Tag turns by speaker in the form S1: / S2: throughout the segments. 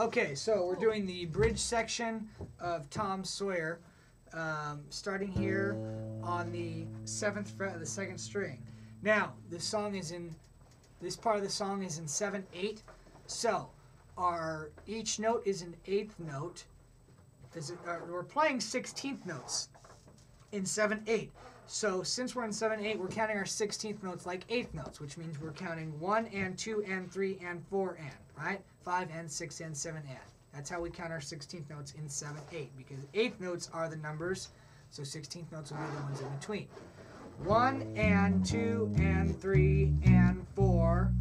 S1: Okay, so we're doing the bridge section of Tom Sawyer, um, starting here on the seventh fret of the second string. Now, this song is in, this part of the song is in seven eight. So, our each note is an eighth note. It, uh, we're playing sixteenth notes in seven eight. So since we're in seven eight, we're counting our sixteenth notes like eighth notes, which means we're counting one and two and three and four and right, five and six and seven and. That's how we count our sixteenth notes in seven eight because eighth notes are the numbers, so sixteenth notes will be the ones in between. One and two and three and four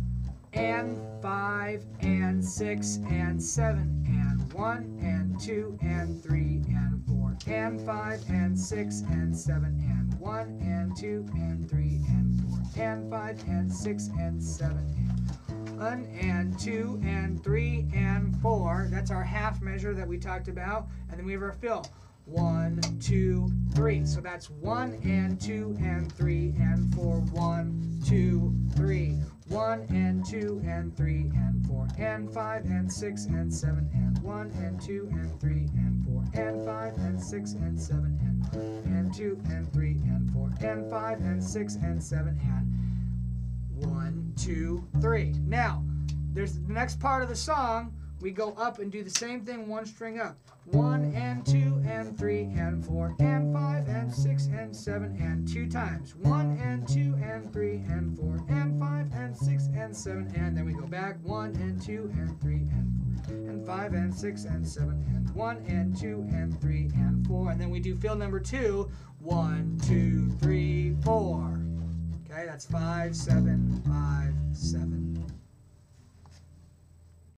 S1: and five and six and seven and one and two and three and four and five and six and seven and one and two and three and four and five and six and seven and one and two and three and four. That's our half measure that we talked about. And then we have our fill. One, two, three. So that's one and two and three and four. One, two, three. One and two and three and four and five and six and seven and one and two and three and four and five and six and seven and and two and three and five and six and seven and one, two, three. Now, there's the next part of the song. We go up and do the same thing, one string up. One and two and three and four and five and six and seven and two times. One and two and three and four and five and six and seven and then we go back. One and two and three and four and five and six and seven and one and two and three and four and then we do fill number two. One, two, that's five, seven.